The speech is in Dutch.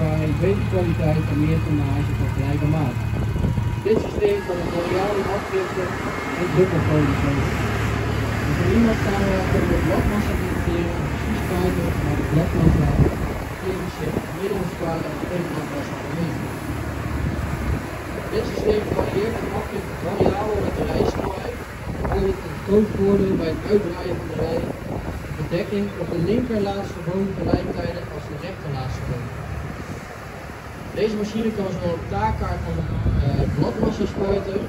ervaring, betere kwaliteit en meer tonnage voor gelijke maat. Dit systeem kan een materialen afgifte en dubbelfolie Als er niemand camera kunnen we bladmassa detecteren, precies spuiten naar de bladmassa, gegeven middelspaar en tegenbladmassa gemeten. Dit systeem varieert en afgifte variabel met de rijsnelheid. Bijvoorbeeld een groot voordeel bij het uitdraaien van de rij bedekking op de linker laatste boom gelijktijdig als de rechter. Deze machine kan zowel op taakkaart van uh, bladmassa spuiten